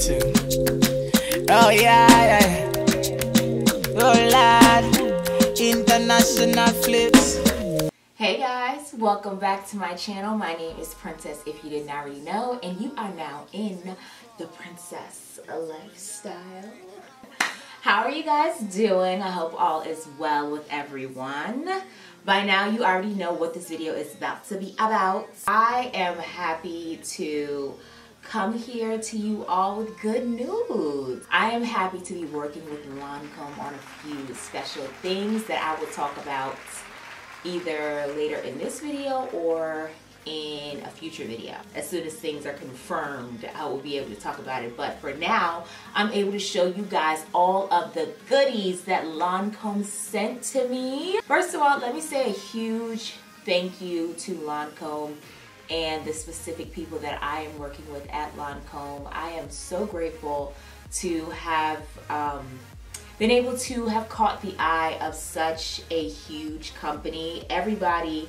Oh yeah, yeah. Oh lad, international flips. Hey guys, welcome back to my channel. My name is Princess if you didn't already know and you are now in the Princess Lifestyle. How are you guys doing? I hope all is well with everyone. By now you already know what this video is about to be about. I am happy to come here to you all with good news. I am happy to be working with Lancome on a few special things that I will talk about either later in this video or in a future video. As soon as things are confirmed, I will be able to talk about it. But for now, I'm able to show you guys all of the goodies that Lancome sent to me. First of all, let me say a huge thank you to Lancome and the specific people that I am working with at Lancome. I am so grateful to have um, been able to have caught the eye of such a huge company. Everybody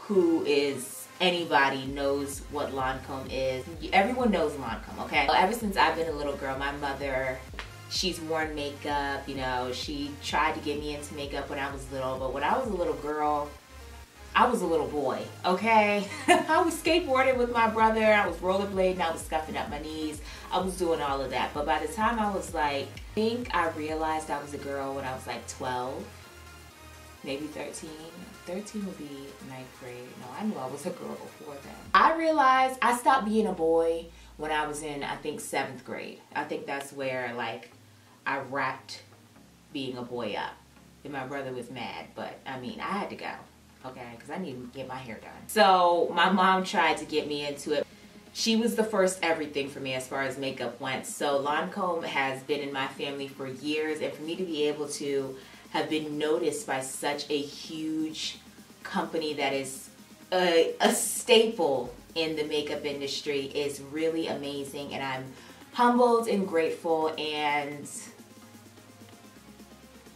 who is anybody knows what Lancome is. Everyone knows Lancome, okay? Ever since I've been a little girl, my mother, she's worn makeup, you know, she tried to get me into makeup when I was little, but when I was a little girl, I was a little boy, okay? I was skateboarding with my brother, I was rollerblading, I was scuffing up my knees, I was doing all of that. But by the time I was like, I think I realized I was a girl when I was like 12, maybe 13. 13 would be ninth grade. No, I knew I was a girl before then. I realized I stopped being a boy when I was in, I think, seventh grade. I think that's where like I wrapped being a boy up. And my brother was mad, but I mean, I had to go okay? Because I need to get my hair done. So my mom tried to get me into it. She was the first everything for me as far as makeup went. So Lancome has been in my family for years and for me to be able to have been noticed by such a huge company that is a, a staple in the makeup industry is really amazing and I'm humbled and grateful and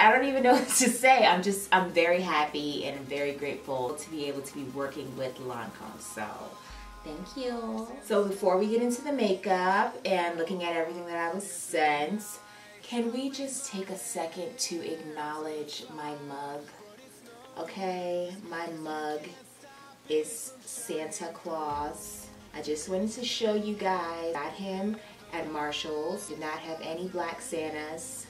I don't even know what to say. I'm just, I'm very happy and very grateful to be able to be working with Lancome. So thank you. So before we get into the makeup and looking at everything that I was sent, can we just take a second to acknowledge my mug? Okay, my mug is Santa Claus. I just wanted to show you guys. Got him at Marshall's. Did not have any black Santas.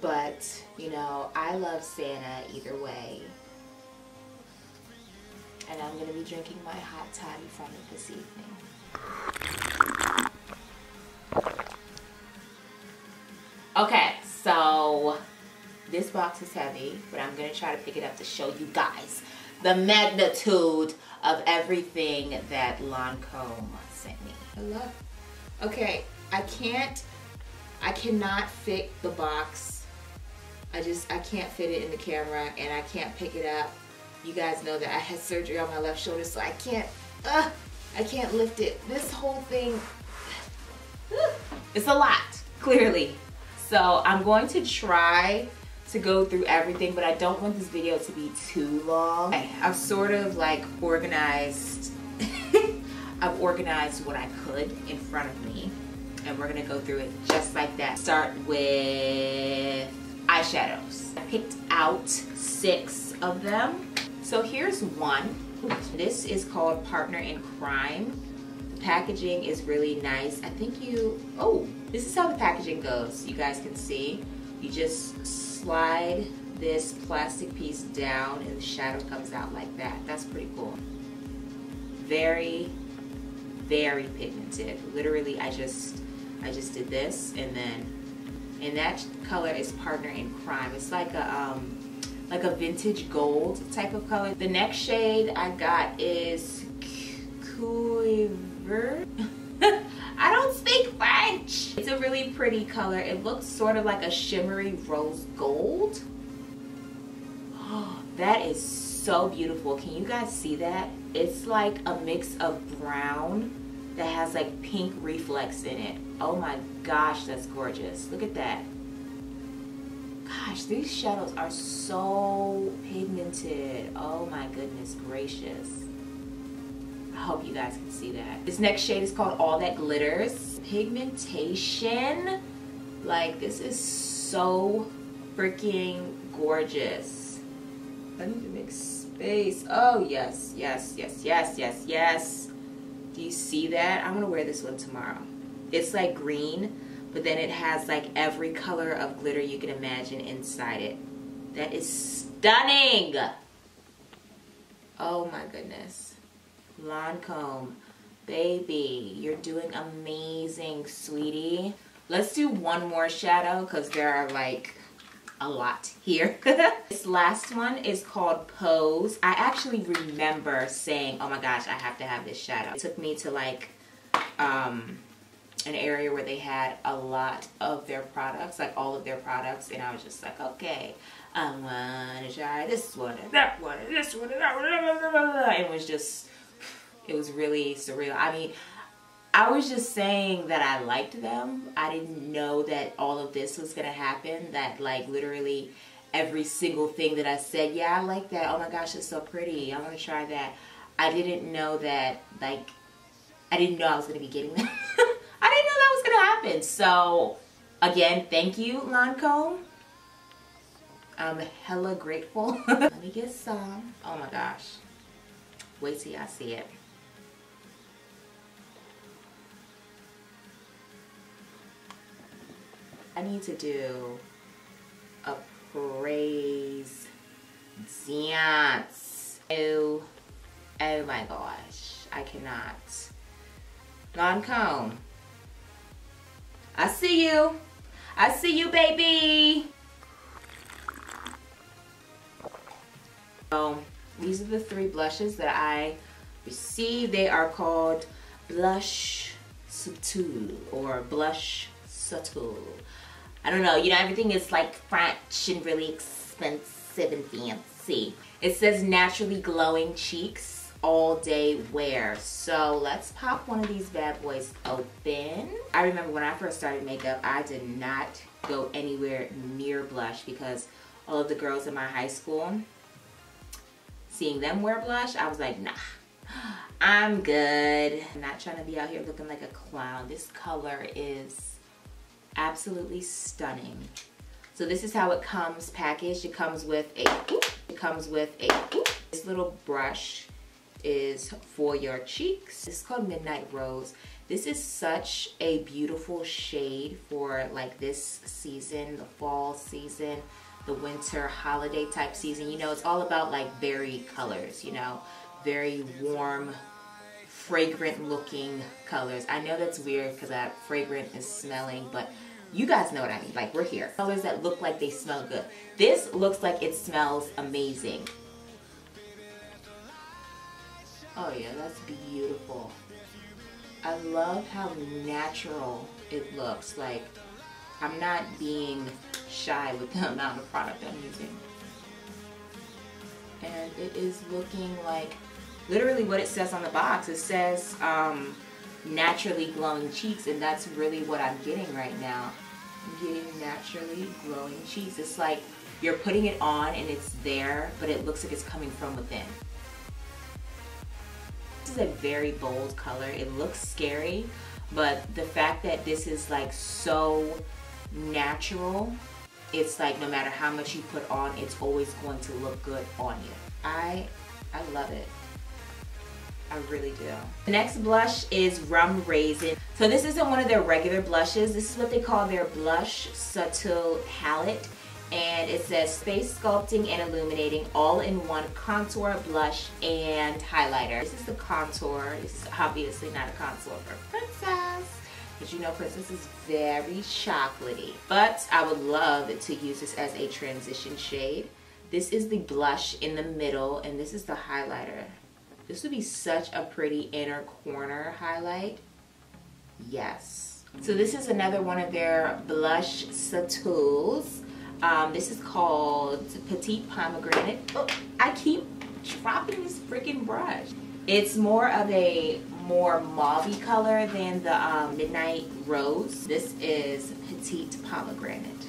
But, you know, I love Santa either way. And I'm going to be drinking my hot toddy from it this evening. Okay, so this box is heavy, but I'm going to try to pick it up to show you guys the magnitude of everything that Lancome sent me. Hello? Okay, I can't, I cannot fit the box I just, I can't fit it in the camera and I can't pick it up. You guys know that I had surgery on my left shoulder, so I can't, uh, I can't lift it. This whole thing, it's a lot, clearly. So I'm going to try to go through everything, but I don't want this video to be too long. I've sort of like organized, I've organized what I could in front of me, and we're gonna go through it just like that. Start with eyeshadows. I picked out six of them. So here's one. This is called Partner in Crime. The packaging is really nice. I think you, oh, this is how the packaging goes. You guys can see. You just slide this plastic piece down and the shadow comes out like that. That's pretty cool. Very, very pigmented. Literally, I just, I just did this and then and that color is Partner in Crime. It's like a um, like a vintage gold type of color. The next shade I got is Cuivre. I don't speak French. It's a really pretty color. It looks sort of like a shimmery rose gold. Oh, that is so beautiful. Can you guys see that? It's like a mix of brown that has like pink reflex in it. Oh my gosh, that's gorgeous. Look at that. Gosh, these shadows are so pigmented. Oh my goodness gracious. I hope you guys can see that. This next shade is called All That Glitters. Pigmentation, like this is so freaking gorgeous. I need to make space. Oh yes, yes, yes, yes, yes, yes. You see that? I'm gonna wear this one tomorrow. It's like green, but then it has like every color of glitter you can imagine inside it. That is stunning. Oh my goodness. Lancome, baby, you're doing amazing, sweetie. Let's do one more shadow because there are like a lot here. this last one is called Pose. I actually remember saying, oh my gosh, I have to have this shadow. It took me to like um, an area where they had a lot of their products, like all of their products, and I was just like, okay, I want to try this one and that one and this one and that one. It was just, it was really surreal. I mean, I was just saying that I liked them. I didn't know that all of this was going to happen, that like literally every single thing that I said, yeah, I like that. Oh my gosh, it's so pretty. I want to try that. I didn't know that, like, I didn't know I was going to be getting that. I didn't know that was going to happen. So, again, thank you, Lancome. I'm hella grateful. Let me get some. Oh my gosh. Wait till y'all see it. I need to do a praise dance. Oh, oh my gosh. I cannot. Lancome. I see you. I see you, baby. So, these are the three blushes that I received. They are called Blush Subtle or Blush Subtle. I don't know, you know, everything is like French and really expensive and fancy. It says naturally glowing cheeks all day wear. So let's pop one of these bad boys open. I remember when I first started makeup, I did not go anywhere near blush because all of the girls in my high school, seeing them wear blush, I was like, nah, I'm good. I'm not trying to be out here looking like a clown. This color is absolutely stunning. So this is how it comes packaged. It comes with a, it comes with a, this little brush is for your cheeks. It's called Midnight Rose. This is such a beautiful shade for like this season, the fall season, the winter holiday type season. You know, it's all about like berry colors, you know, very warm, fragrant looking colors. I know that's weird because that fragrant is smelling, but you guys know what I mean. Like we're here. Colors that look like they smell good. This looks like it smells amazing. Oh yeah, that's beautiful. I love how natural it looks. Like I'm not being shy with the amount of product I'm using. And it is looking like literally what it says on the box. It says um, naturally glowing cheeks and that's really what I'm getting right now. I'm getting naturally glowing cheeks. It's like you're putting it on and it's there, but it looks like it's coming from within. This is a very bold color. It looks scary, but the fact that this is like so natural, it's like no matter how much you put on, it's always going to look good on you. I, I love it. I really do. The next blush is Rum Raisin. So this isn't one of their regular blushes. This is what they call their Blush Subtil Palette. And it says Space Sculpting and Illuminating All-in-One Contour, Blush, and Highlighter. This is the contour. This is obviously not a contour for Princess. Because you know Princess is very chocolatey. But I would love to use this as a transition shade. This is the blush in the middle, and this is the highlighter. This would be such a pretty inner corner highlight. Yes. So this is another one of their blush subtles. Um, this is called Petite Pomegranate. Oh, I keep dropping this freaking brush. It's more of a more mauve color than the um, Midnight Rose. This is Petite Pomegranate.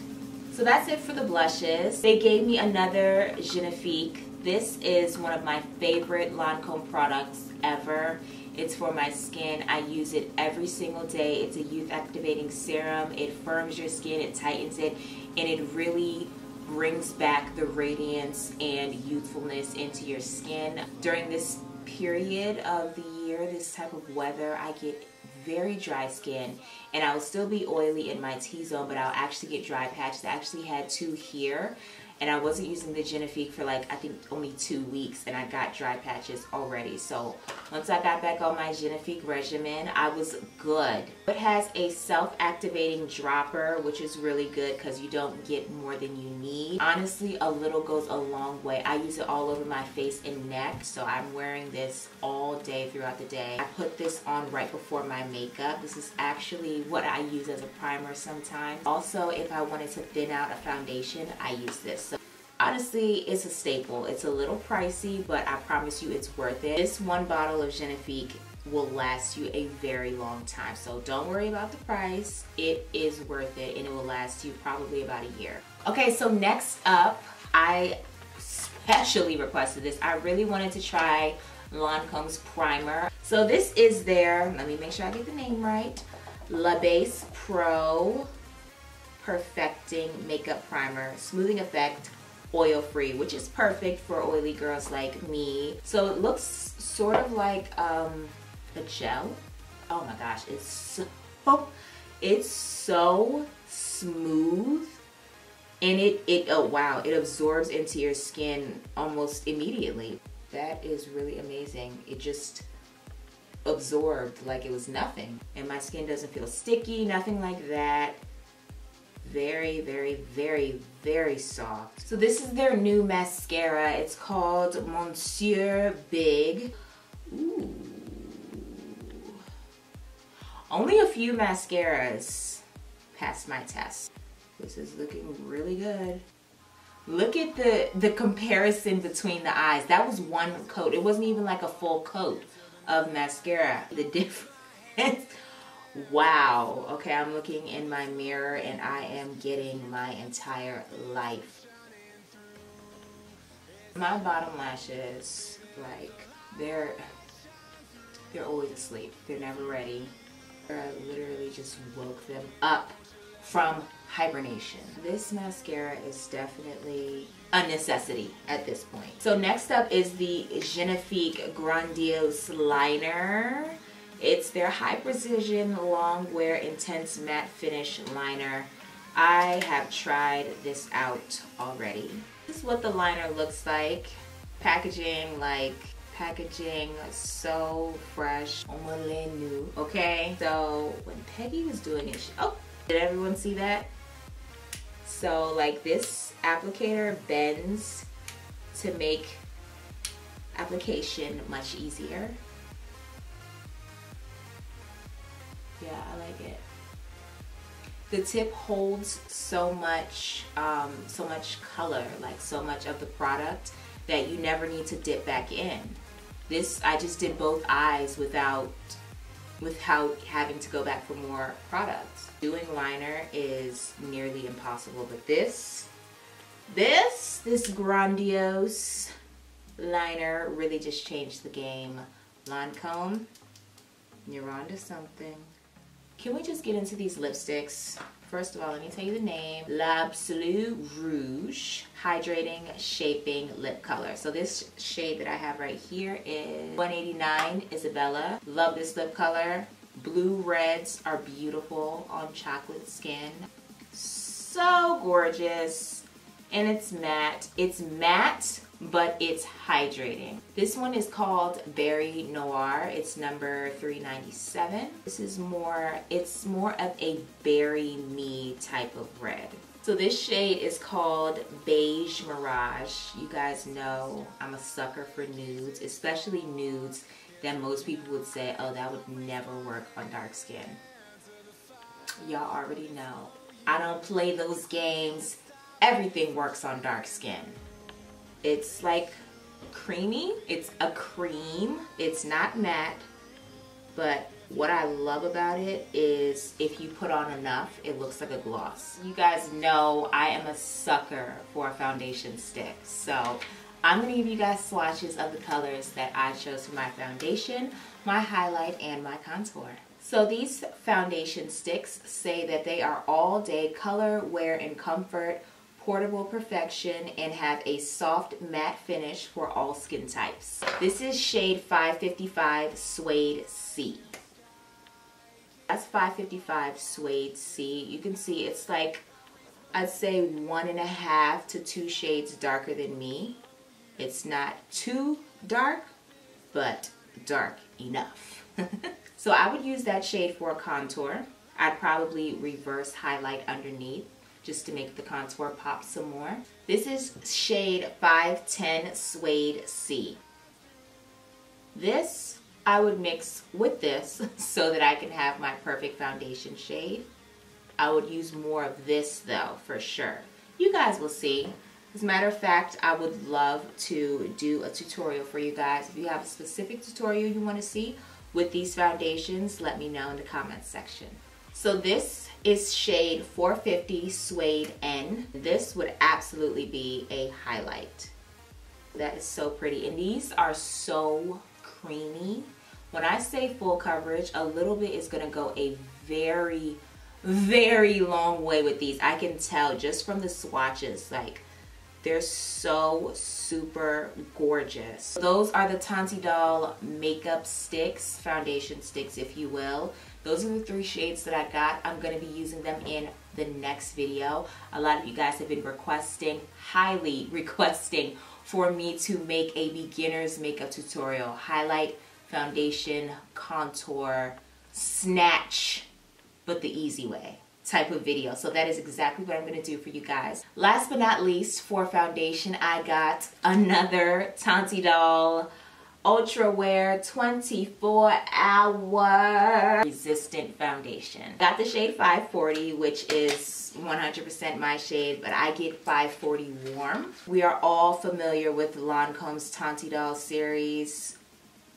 So that's it for the blushes. They gave me another Genifique this is one of my favorite Lancome products ever. It's for my skin. I use it every single day. It's a youth activating serum. It firms your skin, it tightens it, and it really brings back the radiance and youthfulness into your skin. During this period of the year, this type of weather, I get very dry skin and I will still be oily in my T-zone but I'll actually get dry patches. I actually had two here and I wasn't using the Genifique for like I think only two weeks and I got dry patches already. So once I got back on my Genifique regimen I was good it has a self-activating dropper which is really good because you don't get more than you need. Honestly a little goes a long way. I use it all over my face and neck so I'm wearing this all day throughout the day. I put this on right before my makeup. This is actually what I use as a primer sometimes. Also if I wanted to thin out a foundation I use this. So honestly it's a staple. It's a little pricey but i promise you it's worth it. This one bottle of genifique will last you a very long time. So don't worry about the price. It is worth it and it will last you probably about a year. Okay so next up i specially requested this. I really wanted to try Lancome's primer. So this is their let me make sure i get the name right La Base Pro Perfecting Makeup Primer Smoothing Effect oil free, which is perfect for oily girls like me. So it looks sort of like um, a gel. Oh my gosh, it's so, it's so smooth. And it, it, oh wow, it absorbs into your skin almost immediately. That is really amazing. It just absorbed like it was nothing. And my skin doesn't feel sticky, nothing like that very, very, very, very soft. So this is their new mascara. It's called Monsieur Big. Ooh. Only a few mascaras passed my test. This is looking really good. Look at the, the comparison between the eyes. That was one coat. It wasn't even like a full coat of mascara. The difference wow okay i'm looking in my mirror and i am getting my entire life my bottom lashes like they're they're always asleep they're never ready i literally just woke them up from hibernation this mascara is definitely a necessity at this point so next up is the Genifique Grandiose liner it's their high precision long wear intense matte finish liner. I have tried this out already. This is what the liner looks like. Packaging like packaging so fresh new okay so when Peggy was doing it she, oh did everyone see that so like this applicator bends to make application much easier Yeah, I like it. The tip holds so much, um, so much color, like so much of the product that you never need to dip back in. This, I just did both eyes without, without having to go back for more products. Doing liner is nearly impossible, but this, this, this grandiose liner really just changed the game. Lancome, you're onto something. Can we just get into these lipsticks? First of all, let me tell you the name. L'Absolu Rouge Hydrating Shaping Lip Color. So this shade that I have right here is 189 Isabella. Love this lip color. Blue reds are beautiful on chocolate skin. So gorgeous. And it's matte. It's matte but it's hydrating. This one is called Berry Noir. It's number 397. This is more, it's more of a berry me type of red. So this shade is called Beige Mirage. You guys know I'm a sucker for nudes, especially nudes that most people would say, oh, that would never work on dark skin. Y'all already know. I don't play those games. Everything works on dark skin. It's like creamy. It's a cream. It's not matte, but what I love about it is if you put on enough, it looks like a gloss. You guys know I am a sucker for a foundation stick. So I'm gonna give you guys swatches of the colors that I chose for my foundation. my highlight and my contour. So these foundation sticks say that they are all day color, wear, and comfort, portable perfection, and have a soft matte finish for all skin types. This is shade 555 Suede C. That's 555 Suede C. You can see it's like, I'd say one and a half to two shades darker than me. It's not too dark, but dark enough. so I would use that shade for a contour. I'd probably reverse highlight underneath just to make the contour pop some more. This is shade 510 Suede C. This I would mix with this so that I can have my perfect foundation shade. I would use more of this though, for sure. You guys will see. As a matter of fact, I would love to do a tutorial for you guys. If you have a specific tutorial you want to see with these foundations, let me know in the comments section. So this is shade 450 Suede N. This would absolutely be a highlight. That is so pretty. And these are so creamy. When I say full coverage, a little bit is going to go a very, very long way with these. I can tell just from the swatches, like they're so super gorgeous. Those are the Teint Idole makeup sticks, foundation sticks if you will. Those are the three shades that I got. I'm going to be using them in the next video. A lot of you guys have been requesting, highly requesting for me to make a beginner's makeup tutorial. Highlight, foundation, contour, snatch, but the easy way type of video. So that is exactly what I'm going to do for you guys. Last but not least, for foundation, I got another Teint Idole Ultra Wear 24 Hour Resistant Foundation. Got the shade 540, which is 100% my shade, but I get 540 Warm. We are all familiar with Lancome's Teint Idole series.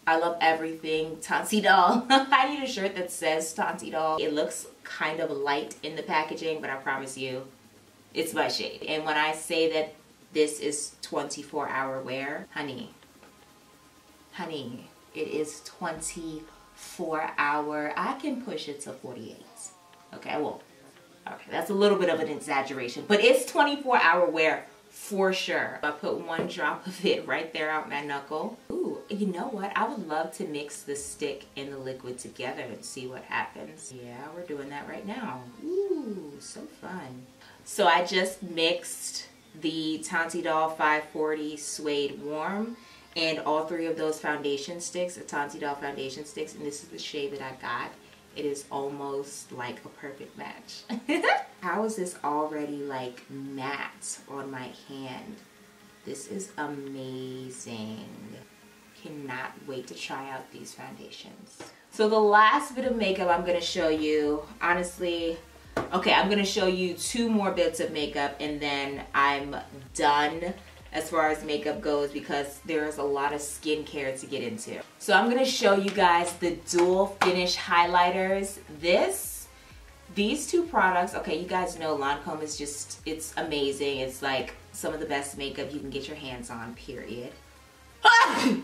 I love everything Teint Idole. I need a shirt that says Teint Idole. It looks kind of light in the packaging, but I promise you, it's my shade. And when I say that this is 24 hour wear, honey, honey, it is 24 hour. I can push it to 48. Okay, well, okay, that's a little bit of an exaggeration, but it's 24 hour wear for sure. I put one drop of it right there out my knuckle. Ooh, you know what? I would love to mix the stick and the liquid together and see what happens. Yeah, we're doing that right now. Ooh, so fun. So I just mixed the Teint Idole 540 Suede Warm and all three of those foundation sticks, the Doll foundation sticks, and this is the shade that I got. It is almost like a perfect match. How is this already like matte on my hand? This is amazing. Cannot wait to try out these foundations. So the last bit of makeup I'm to show you, honestly, okay, I'm to show you two more bits of makeup and then I'm done as far as makeup goes because there's a lot of skincare to get into. So I'm gonna show you guys the dual finish highlighters. This, these two products, okay, you guys know Lancome is just, it's amazing. It's like some of the best makeup you can get your hands on, period. Ah!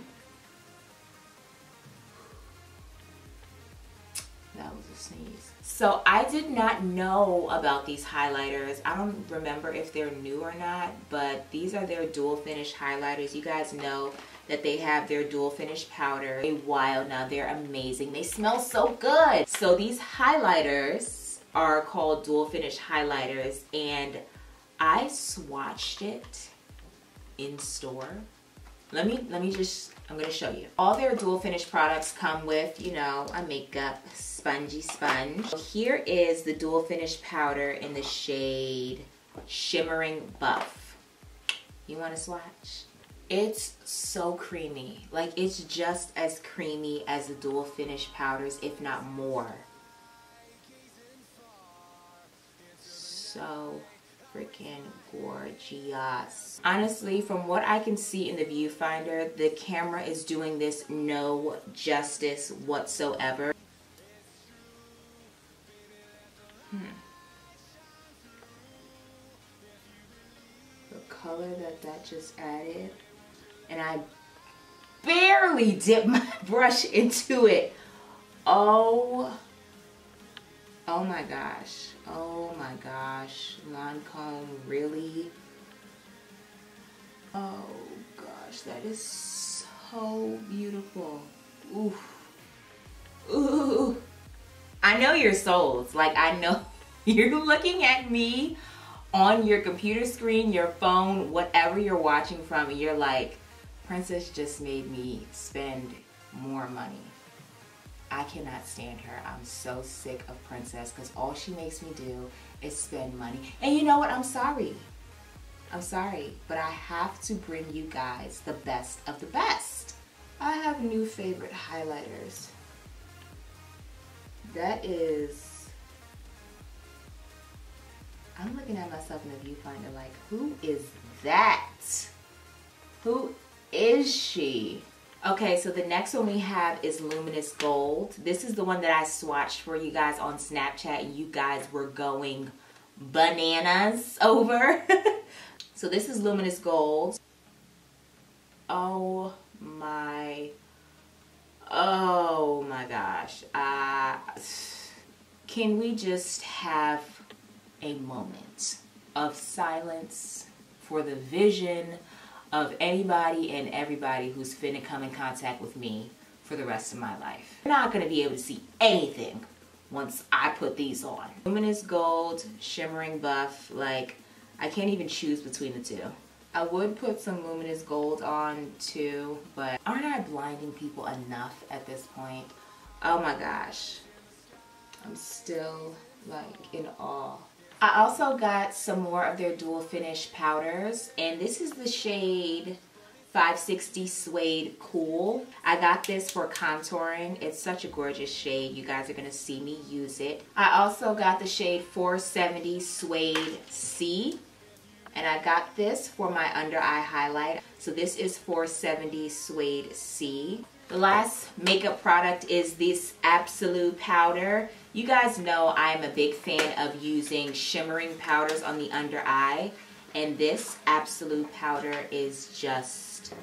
So I did not know about these highlighters. I don't remember if they're new or not, but these are their dual finish highlighters. You guys know that they have their dual finish powder a while now. They're amazing. They smell so good. So these highlighters are called dual finish highlighters and I swatched it in store. Let me let me just I'm gonna show you. All their dual finish products come with, you know, a makeup spongy sponge. Here is the dual finish powder in the shade Shimmering Buff. You wanna swatch? It's so creamy. Like it's just as creamy as the dual finish powders, if not more. So freaking gorgeous. Honestly, from what I can see in the viewfinder, the camera is doing this no justice whatsoever. Hmm. The color that that just added, and I barely dip my brush into it. Oh, oh my gosh. Oh my gosh. Lancome, really? Oh gosh, that is so beautiful. Ooh. Ooh. I know your souls. Like, I know you're looking at me on your computer screen, your phone, whatever you're watching from, and you're like, Princess just made me spend more money. I cannot stand her. I'm so sick of Princess because all she makes me do is spend money. And you know what? I'm sorry. I'm sorry, but I have to bring you guys the best of the best. I have new favorite highlighters. That is, I'm looking at myself in the viewfinder like, who is that? Who is she? Okay, so the next one we have is Luminous Gold. This is the one that I swatched for you guys on Snapchat you guys were going bananas over. so this is Luminous Gold. Oh my, oh my gosh. Uh, can we just have a moment of silence for the vision of anybody and everybody who's finna come in contact with me for the rest of my life. You're not gonna be able to see anything once I put these on. Luminous gold, shimmering buff, like I can't even choose between the two. I would put some luminous gold on too, but aren't I blinding people enough at this point? Oh my gosh. I'm still like in awe I also got some more of their dual finish powders and this is the shade 560 Suede Cool. I got this for contouring. It's such a gorgeous shade. You guys are going to see me use it. I also got the shade 470 Suede C. And I got this for my under eye highlight. So this is 470 Suede C. The last makeup product is this Absolute Powder. You guys know I am a big fan of using shimmering powders on the under eye. And this Absolute Powder is just,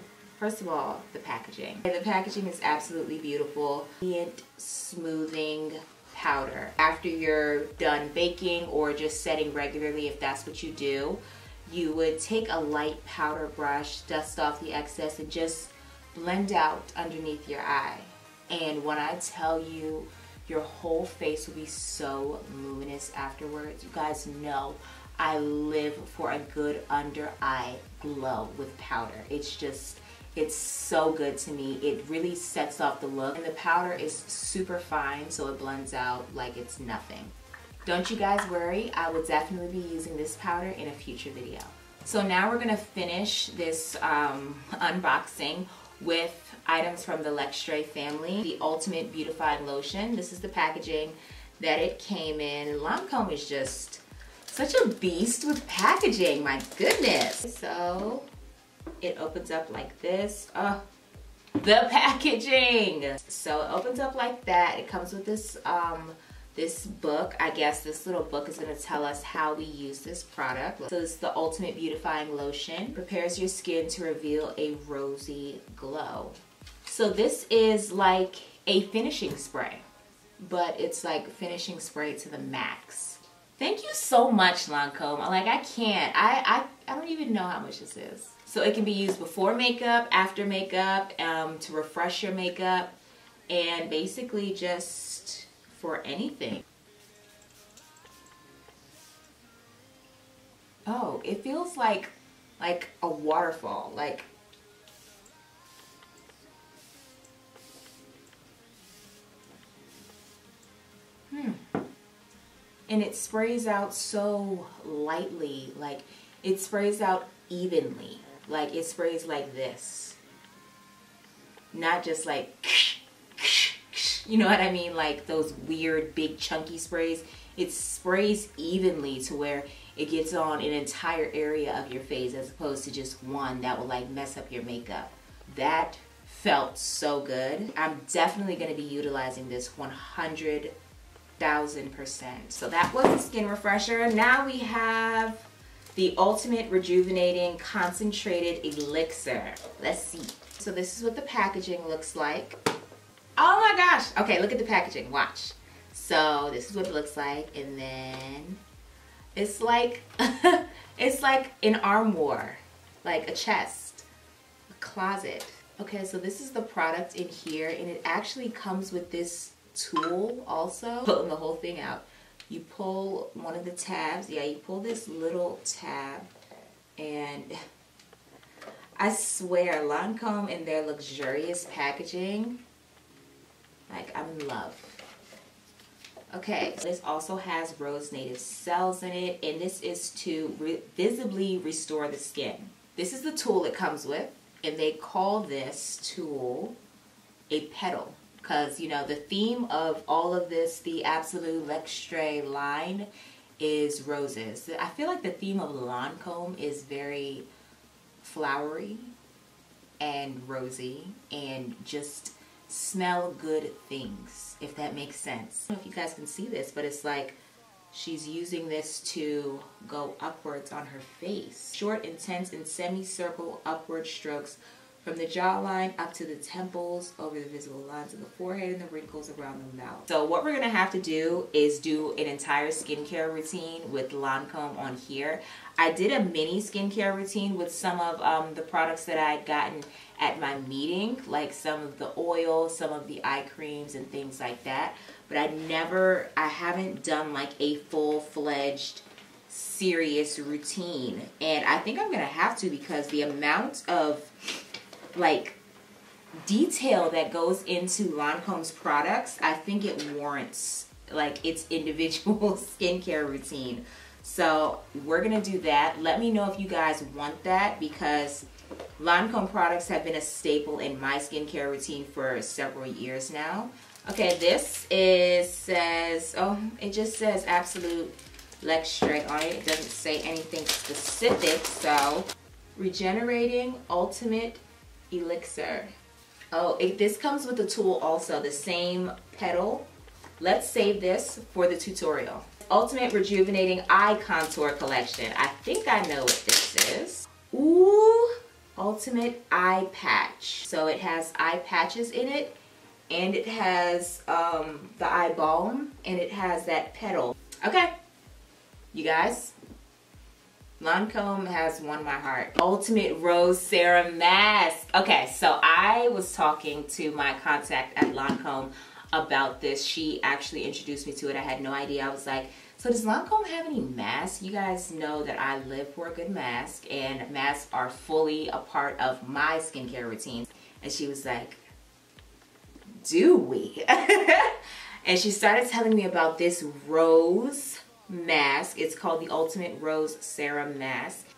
first of all, the packaging. The packaging is absolutely beautiful. Radiant smoothing powder. After you're done baking or just setting regularly, if that's what you do, you would take a light powder brush, dust off the excess, and just blend out underneath your eye. And when I tell you your whole face will be so luminous afterwards, you guys know I live for a good under eye glow with powder. It's just, it's so good to me. It really sets off the look. And the powder is super fine, so it blends out like it's nothing. Don't you guys worry, I will definitely be using this powder in a future video. So now we're gonna finish this um, unboxing with items from the L'Extrait family. The Ultimate Beautifying Lotion. This is the packaging that it came in. Lancome is just such a beast with packaging. My goodness. So it opens up like this. Oh, the packaging. So it opens up like that. It comes with this um, this book. I guess this little book is to tell us how we use this product. So this is the Ultimate Beautifying Lotion. Prepares your skin to reveal a rosy glow. So this is like a finishing spray, but it's like finishing spray to the max. Thank you so much, Lancome. Like I can't, I, I, I don't even know how much this is. So it can be used before makeup, after makeup, um, to refresh your makeup, and basically just for anything. Oh, it feels like like a waterfall. Like Hmm. And it sprays out so lightly, like it sprays out evenly. Like it sprays like this. Not just like you know what I mean? Like those weird big chunky sprays. It sprays evenly to where it gets on an entire area of your face as opposed to just one that will like mess up your makeup. That felt so good. I'm definitely to be utilizing this 100 thousand percent. So that was the skin refresher. Now we have the Ultimate Rejuvenating Concentrated Elixir. Let's see. So this is what the packaging looks like. Oh my gosh. Okay, look at the packaging. Watch. So this is what it looks like. And then it's like, it's like an armoire, like a chest, a closet. Okay, so this is the product in here and it actually comes with this tool also. Pulling the whole thing out. You pull one of the tabs. Yeah, you pull this little tab and I swear Lancome in their luxurious packaging, like I'm in love. Okay, this also has rose native cells in it and this is to re visibly restore the skin. This is the tool it comes with and they call this tool a petal because you know the theme of all of this, the Absolute L'Extrait line is roses. I feel like the theme of Lancome is very flowery and rosy and just smell good things, if that makes sense. I don't know if you guys can see this, but it's like she's using this to go upwards on her face. Short, intense, and semicircle upward strokes from the jawline up to the temples, over the visible lines of the forehead and the wrinkles around the mouth. So what we're gonna have to do is do an entire skincare routine with Lancome on here. I did a mini skincare routine with some of um, the products that I had gotten at my meeting, like some of the oil, some of the eye creams and things like that. But I never, I haven't done like a full-fledged serious routine. And I think I'm gonna have to because the amount of like detail that goes into Lancome's products, I think it warrants like its individual skincare routine. So we're gonna do that. Let me know if you guys want that because Lancome products have been a staple in my skincare routine for several years now. Okay, this is says, oh, it just says Absolute L'Extrait on it. It doesn't say anything specific, so Regenerating Ultimate Elixir. Oh, it, this comes with the tool also, the same petal. Let's save this for the tutorial. Ultimate Rejuvenating Eye Contour Collection. I think I know what this is. Ooh, Ultimate Eye Patch. So it has eye patches in it and it has um, the eye balm and it has that petal. Okay, you guys, Lancome has won my heart. Ultimate Rose Serum Mask. Okay, so I was talking to my contact at Lancome about this. She actually introduced me to it. I had no idea. I was like, so does Lancome have any masks? You guys know that I live for a good mask and masks are fully a part of my skincare routine. And she was like, do we? and she started telling me about this rose mask. It's called the Ultimate Rose Serum Mask.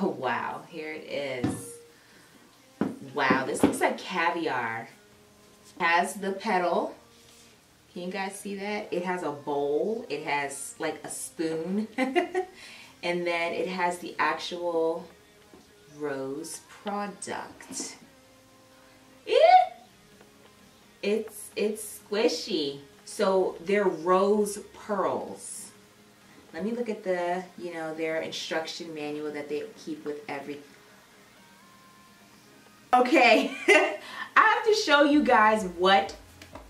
Oh, wow. Here it is. Wow, this looks like caviar. Has the petal. Can you guys see that? It has a bowl. It has like a spoon. and then it has the actual rose product. It, it's, it's squishy. So they're rose pearls. Let me look at the, you know, their instruction manual that they keep with every. Okay, I have to show you guys what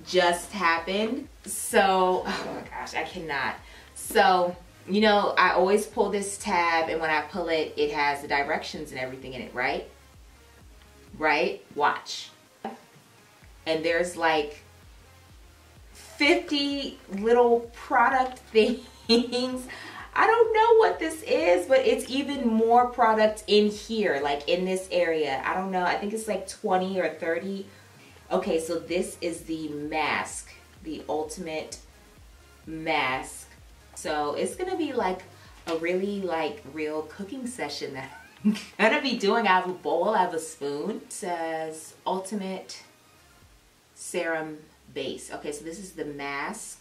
just happened. So, oh my gosh, I cannot. So, you know, I always pull this tab and when I pull it, it has the directions and everything in it, right? Right? Watch. And there's like 50 little product things. I don't know what this is, but it's even more product in here, like in this area. I don't know. I think it's like 20 or 30. Okay, so this is the mask, the ultimate mask. So it's going to be like a really like real cooking session that I'm going to be doing. I have a bowl, I have a spoon. It says ultimate serum base. Okay, so this is the mask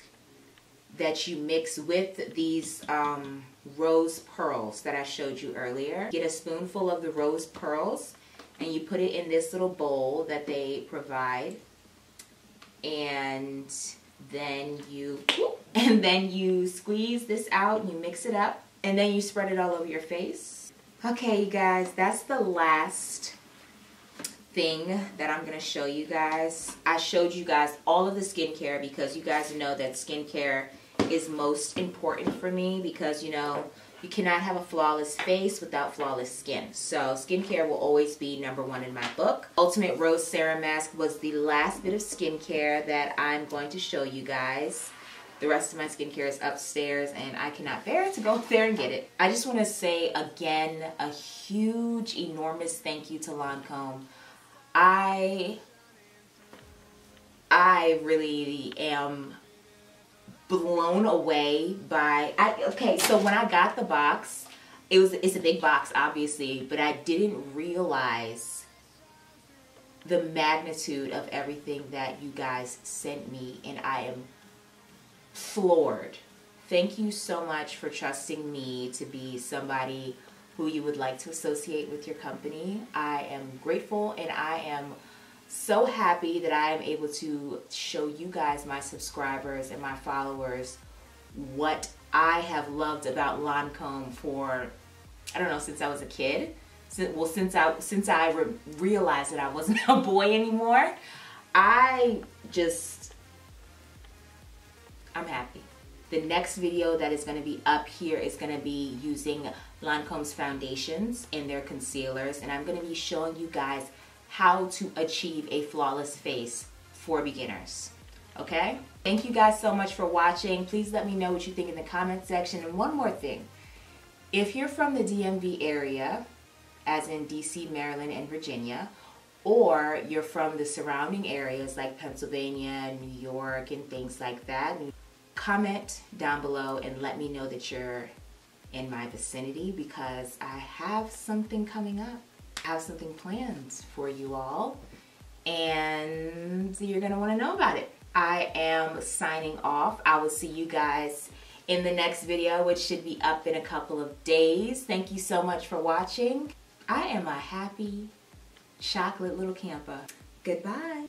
that you mix with these um, rose pearls that I showed you earlier. Get a spoonful of the rose pearls and you put it in this little bowl that they provide and then you and then you squeeze this out and you mix it up and then you spread it all over your face Okay, you guys, that's the last thing that I'm going to show you guys. I showed you guys all of the skincare because you guys know that skincare is most important for me because, you know, you cannot have a flawless face without flawless skin. So skincare will always be number one in my book. Ultimate Rose Serum Mask was the last bit of skincare that I'm going to show you guys. The rest of my skincare is upstairs and I cannot bear to go up there and get it. I just want to say again a huge, enormous thank you to Lancome I I really am blown away by I okay, so when I got the box, it was it's a big box obviously, but I didn't realize the magnitude of everything that you guys sent me and I am floored. Thank you so much for trusting me to be somebody who you would like to associate with your company. I am grateful and I am so happy that I am able to show you guys, my subscribers and my followers, what I have loved about Lancome for, I don't know, since I was a kid. Since, well, since I, since I re realized that I wasn't a boy anymore, I just, I'm happy. The next video that is going to be up here is going to be using Lancome's foundations and their concealers and I'm going to be showing you guys how to achieve a flawless face for beginners. Okay? Thank you guys so much for watching. Please let me know what you think in the comment section. And one more thing. If you're from the DMV area, as in DC, Maryland, and Virginia, or you're from the surrounding areas like Pennsylvania, New York, and things like that, comment down below and let me know that you're in my vicinity because I have something coming up. I have something planned for you all and you're gonna wanna know about it. I am signing off. I will see you guys in the next video, which should be up in a couple of days. Thank you so much for watching. I am a happy chocolate little camper. Goodbye.